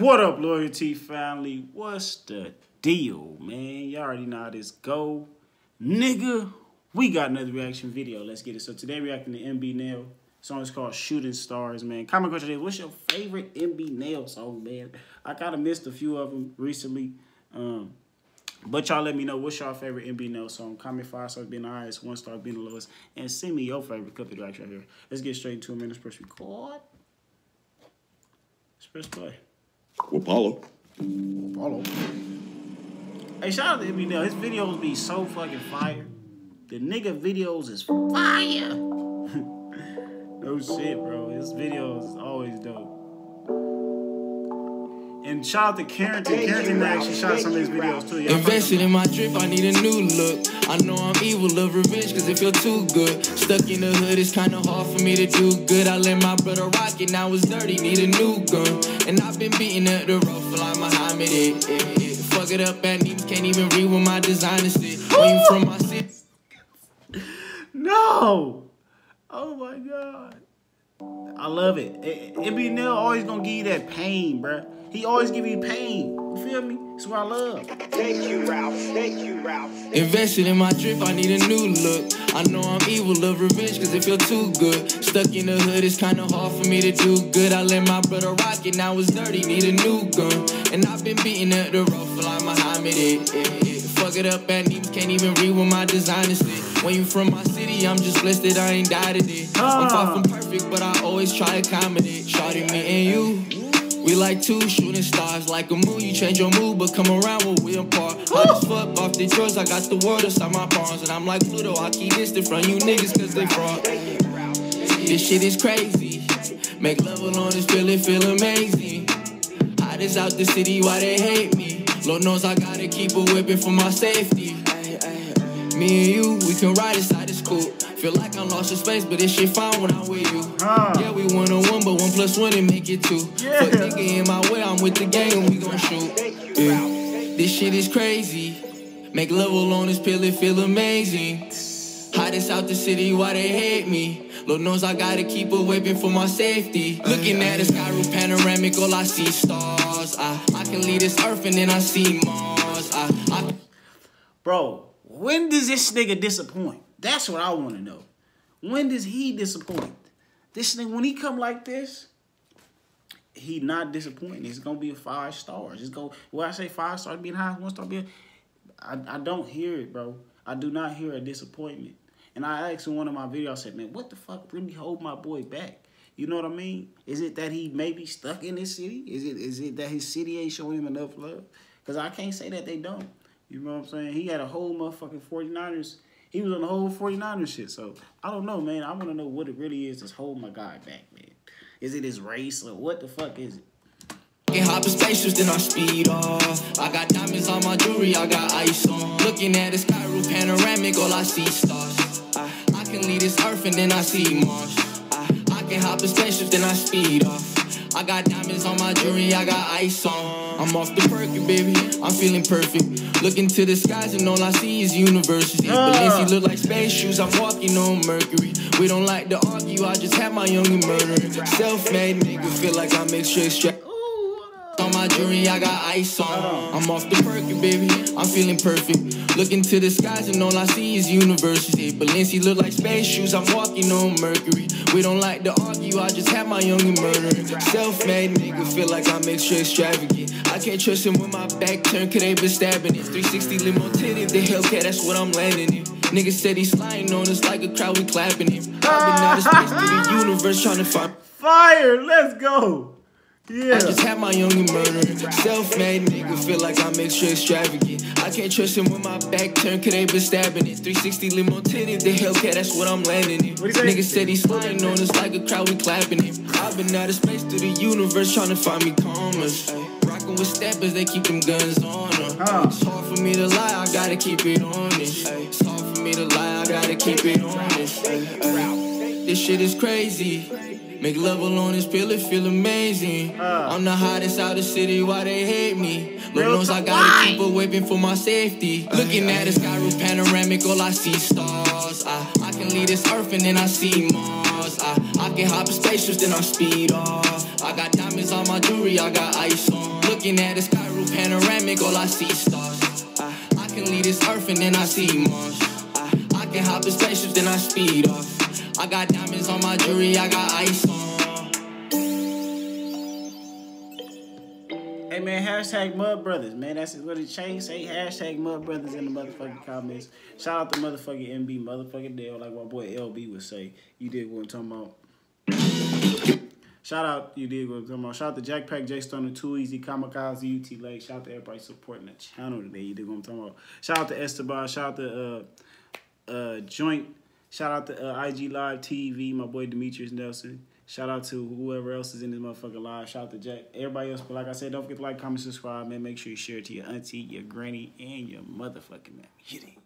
What up, LoyalT family? What's the deal, man? Y'all already know how this go. Nigga, we got another reaction video. Let's get it. So today reacting to MBNel. Song is called Shooting Stars, man. Comment question today, what's your favorite MBNel song, man? I kind of missed a few of them recently. Um, but y'all let me know what's your favorite MBNel song. Comment five stars being the highest, one star being the lowest. And send me your favorite clip of the right here. Let's get straight into man. Let's press record. Let's press play. Apollo. Apollo. Hey, shout out to MBNel. His videos be so fucking fire. The nigga videos is fire. no shit, bro. His videos is always dope. And shout out to Carrington. Carrington actually shot some of his videos too. Y'all Invested in my drip, I need a new look. I know I'm evil of revenge, cause it feel too good. Stuck in the hood, it's kinda hard for me to do good. I let my brother rock it, now it's dirty, need a new gun. And I've been beating up the rough like Muhammad. It, it, it. Fuck it up, and even can't even read what my designer said. When you from my city. No! Oh my god. I love it. It, it be always gonna give you that pain, bruh. He always give you pain. You feel me? That's what I love. Thank you, Ralph. Thank you, Ralph. Invested in my drip, I need a new look. I know I'm evil love revenge, cause it feel too good. Stuck in the hood, it's kinda hard for me to do good. I let my brother rock it, now it's dirty, need a new gun. And I've been beating up the rough like Muhammad. It, it, it. Fuck it up, and even can't even read what my designer said. When you from my city, I'm just blessed that I ain't died today. I'm ah. far from perfect, but I always try to accommodate. Shorty, me and you. We like two shooting stars, like a moon. You change your mood, but come around when we apart. Hot as fuck off the drugs, I got the world inside my palms. And I'm like Pluto, I keep distant from you niggas cause they fraud. This shit is crazy. Make love alone is it, feel amazing. Hottest out the city, why they hate me? Lord knows I gotta keep a whipping for my safety. Me and you, we can ride inside this coupe. Feel like I'm lost in space, but this shit fine when I'm with you. Huh. Yeah, we one on one, but one plus one and make it two. Yeah. Fuck nigga in my way, I'm with the gang and we gon' shoot. Yeah. This shit is crazy. Make love alone this pill, it feel amazing. Hottest out the city, why they hate me? Lord knows I gotta keep a weapon for my safety. Looking at the sky roof panoramic, all I see stars. I, I can leave this earth and then I see Mars. I, I Bro, when does this nigga disappoint? That's what I want to know. When does he disappoint? This nigga, when he come like this, he not disappointing. It's gonna be a five stars. It's go. When I say five stars being high, one star being, I, I don't hear it, bro. I do not hear a disappointment. And I asked in one of my videos, I said, man, what the fuck really hold my boy back? You know what I mean? Is it that he may be stuck in this city? Is it is it that his city ain't showing him enough love? Because I can't say that they don't. You know what I'm saying? He had a whole motherfucking 49ers. He was on the whole 49ers shit. So I don't know, man. I want to know what it really is that's holding my guy back, man. Is it his race or what the fuck is it? Can hop in spaceships, then I speed off. I got diamonds on my jewelry, I got ice on. Looking at sky roof panoramic, all I see stars. I, I can leave this earth and then I see Mars. I, I can hop in spaceships, then I speed off. I got diamonds on my jewelry, I got ice on. I'm off the perky, baby. I'm feeling perfect. Looking to the skies and all I see is universities. Ah. Balenci look like space shoes. I'm walking on Mercury. We don't like to argue. I just have my young murder. Self-made nigga feel like I make sure extract. On my jewelry, I got ice on. I'm off the perky, baby. I'm feeling perfect. Looking to the skies and all I see is university. Balenci look like space shoes. I'm walking on Mercury. We don't like to argue. I just have my young murder. Self-made nigga feel like I'm extra extravagant. I can't trust him with my back turned, cause they been stabbing it. 360 limo titted, the Hellcat, that's what I'm landing in. Nigga said he's sliding on us like a crowd, we clapping him. I've been out of space through the universe trying to find. Fire! Let's go! Yeah. I just had my young murder. Self-made nigga feel like I'm extra extravagant. I can't trust him with my back turned, cause they been stabbing it. 360 limo titted, the Hellcat, that's what I'm landing in. What'd he say? Nigga said he's sliding on us like a crowd, we clapping him. I've been out of space through the universe trying to find me commas. Rockin' with steppers, they keep them guns on them. Huh. It's hard for me to lie, I gotta keep it honest. It's hard for me to lie, I gotta keep it honest. This shit is crazy. Make love alone this pill, it feel amazing. Uh. I'm the hottest out the city, why they hate me? Lord knows I gotta Why? keep a weapon for my safety. Looking at the sky roof panoramic, all I see stars. I, I can leave this earth and then I see Mars. I, I can hop in spaceships, then I speed off. I got diamonds on my jewelry, I got ice on. Looking at the sky roof panoramic, all I see stars. I, I can leave this earth and then I see Mars. I, I can hop in spaceships, then I speed off. I got diamonds on my jewelry, I got ice on. Hey man, hashtag Mud Brothers, man. That's what it changed. Say hashtag Mud Brothers in the motherfucking comments. Shout out to motherfucking MB, motherfucking Dale, like my boy LB would say. You did what I'm talking about. Shout out, you did what I'm talking about. Shout out to Jackpack, J Stoner, Too Easy, Kamikaze, UT Lake. Shout out to everybody supporting the channel today. You did what I'm talking about. Shout out to Esteban. Shout out to uh uh Joint. Shout out to uh, IG Live TV, my boy Demetrius Nelson. Shout out to whoever else is in this motherfucker live. Shout out to Jack. Everybody else. But like I said, don't forget to like, comment, subscribe, man. Make sure you share it to your auntie, your granny, and your motherfucking man. Hit it.